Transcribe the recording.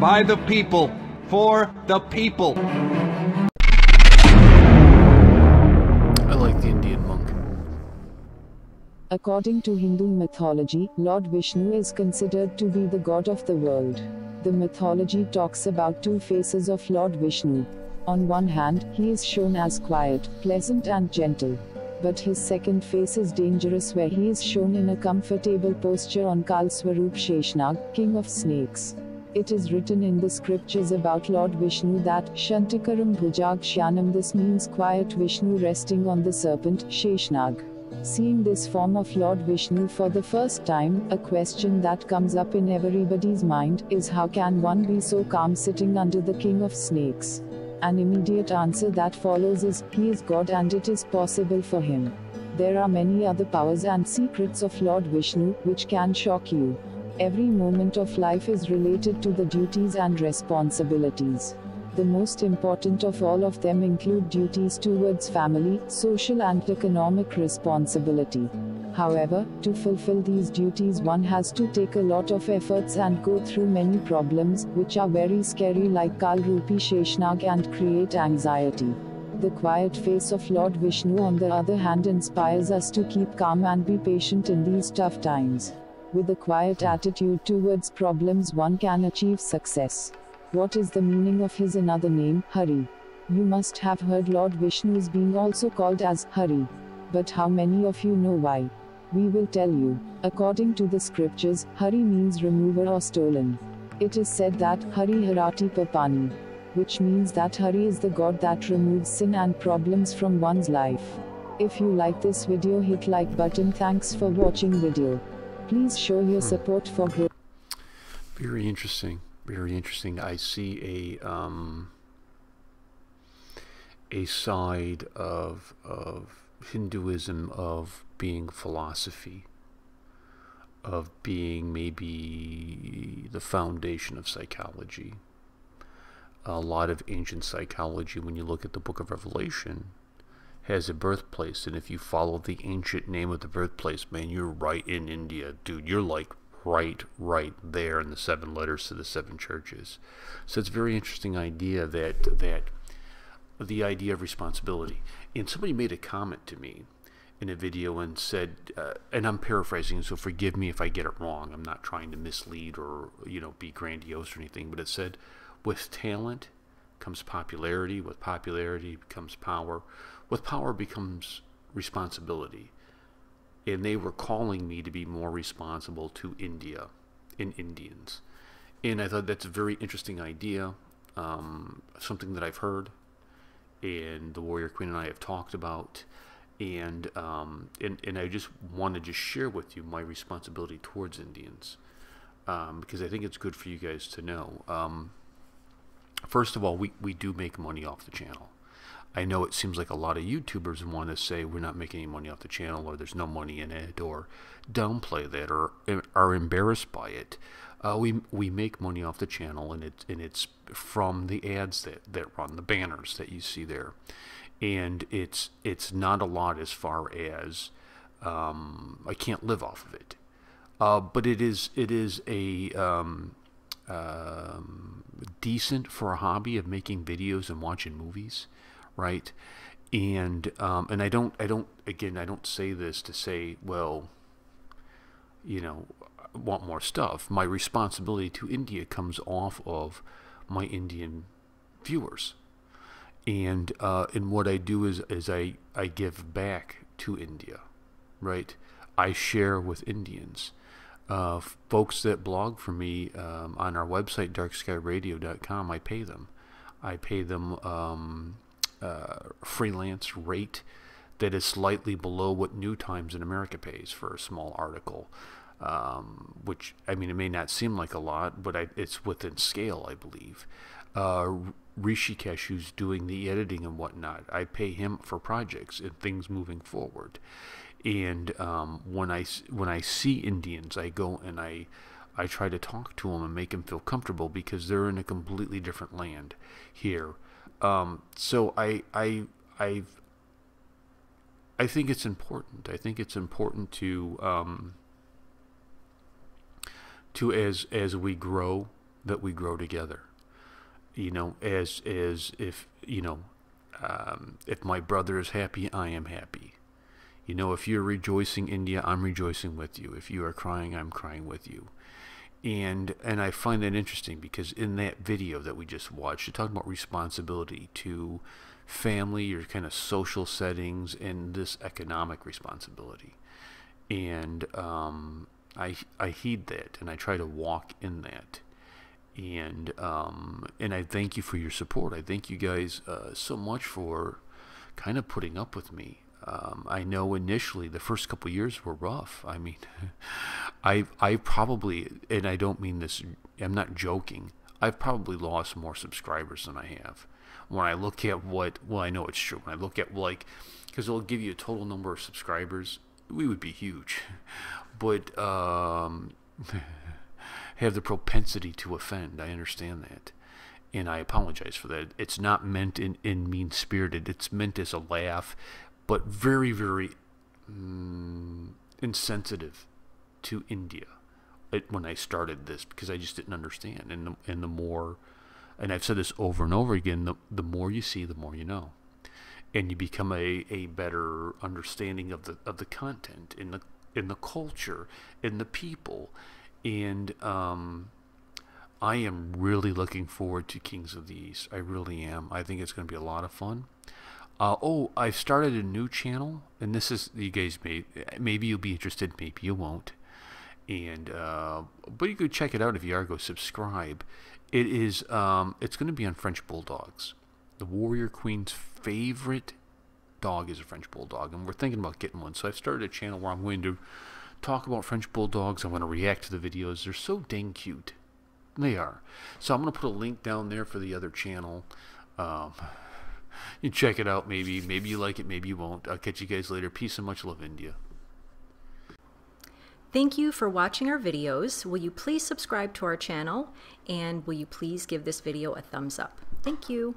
by the people, for the people. I like the Indian monk. According to Hindu mythology, Lord Vishnu is considered to be the god of the world. The mythology talks about two faces of Lord Vishnu. On one hand, he is shown as quiet, pleasant, and gentle. But his second face is dangerous, where he is shown in a comfortable posture on Kalswarup Sheshnag, king of snakes. It is written in the scriptures about Lord Vishnu that Shantikaram Bhujag Shyanam this means quiet Vishnu resting on the serpent Sheshnag. Seeing this form of Lord Vishnu for the first time, a question that comes up in everybody's mind is how can one be so calm sitting under the king of snakes? An immediate answer that follows is he is God and it is possible for him. There are many other powers and secrets of Lord Vishnu which can shock you. Every moment of life is related to the duties and responsibilities. The most important of all of them include duties towards family, social, and economic responsibility. However, to fulfill these duties, one has to take a lot of efforts and go through many problems, which are very scary, like Kal Rupi Sheshnag, and create anxiety. The quiet face of Lord Vishnu, on the other hand, inspires us to keep calm and be patient in these tough times. With a quiet attitude towards problems, one can achieve success. What is the meaning of his another name, Hari? You must have heard Lord Vishnu's being also called as Hari. But how many of you know why? We will tell you. According to the scriptures, Hari means remover or stolen. It is said that Hari Harati Papani, which means that Hari is the God that removes sin and problems from one's life. If you like this video hit like button thanks for watching video. Please show your support for growth. Very interesting. Very interesting. I see a um, a side of of Hinduism of being philosophy, of being maybe the foundation of psychology. A lot of ancient psychology, when you look at the book of Revelation, has a birthplace, and if you follow the ancient name of the birthplace, man, you're right in India, dude. You're like right, right there in the seven letters to the seven churches. So it's a very interesting idea that that the idea of responsibility. And somebody made a comment to me in a video and said, uh, and I'm paraphrasing, so forgive me if I get it wrong. I'm not trying to mislead or you know be grandiose or anything, but it said, with talent comes popularity. With popularity comes power. With power becomes responsibility and they were calling me to be more responsible to India and Indians. And I thought that's a very interesting idea, um, something that I've heard, and the Warrior Queen and I have talked about, and um, and and I just want to just share with you my responsibility towards Indians, um, because I think it's good for you guys to know. First of all, we we do make money off the channel. I know it seems like a lot of YouTubers want to say we're not making any money off the channel or there's no money in it or downplay that or are embarrassed by it. Uh, we we make money off the channel and it's and it's from the ads that, that run the banners that you see there, and it's it's not a lot as far as um, I can't live off of it, uh, but it is it is a um, um, decent for a hobby of making videos and watching movies right? And um, and I don't I don't again I don't say this to say well, you know, I want more stuff. My responsibility to India comes off of my Indian viewers, and uh, and what I do is is I I give back to India, right? I share with Indians. Uh, folks that blog for me um, on our website darkskyradio.com, I pay them. I pay them um, uh, freelance rate that is slightly below what New Times in America pays for a small article. Um, which I mean, it may not seem like a lot, but I, it's within scale, I believe. Uh, Rishikesh, who's doing the editing and whatnot, I pay him for projects and things moving forward. And um, when I when I see Indians, I go and I I try to talk to them and make them feel comfortable because they're in a completely different land here um, so I I I I think it's important. I think it's important to um, to as as we grow that we grow together. You know, as as if you know, um, if my brother is happy, I am happy. You know, if you're rejoicing, India, I'm rejoicing with you. If you are crying, I'm crying with you. And and I find that interesting because in that video that we just watched, you're talking about responsibility to family, your kind of social settings, and this economic responsibility. And um, I I heed that, and I try to walk in that. And um, and I thank you for your support. I thank you guys uh, so much for kind of putting up with me. Um, I know initially the first couple years were rough. I mean, I I probably and I don't mean this. I'm not joking. I've probably lost more subscribers than I have. When I look at what, well, I know it's true. When I look at like, because it'll give you a total number of subscribers, we would be huge, but um, have the propensity to offend. I understand that and I apologize for that. It's not meant in, in mean spirited. It's meant as a laugh but very, very mm, insensitive to India it, when I started this because I just didn't understand. And the, and the more, and I've said this over and over again, the, the more you see, the more you know. And you become a, a better understanding of the of the content in the in the culture in the people and um, I am really looking forward to Kings of the East. I really am. I think it's going to be a lot of fun. Uh, oh, I've started a new channel, and this is you guys may maybe you'll be interested, maybe you won't. And uh, but you could check it out if you are. Go subscribe. It is um, it's going to be on French bulldogs. The Warrior Queen's favorite dog is a French bulldog, and we're thinking about getting one. So I've started a channel where I'm going to talk about French bulldogs. I'm going to react to the videos. They're so dang cute. They are. So I'm going to put a link down there for the other channel. Um, you check it out maybe. Maybe you like it, maybe you won't. I'll catch you guys later. Peace and much love, India. Thank you for watching our videos. Will you please subscribe to our channel and will you please give this video a thumbs up? Thank you.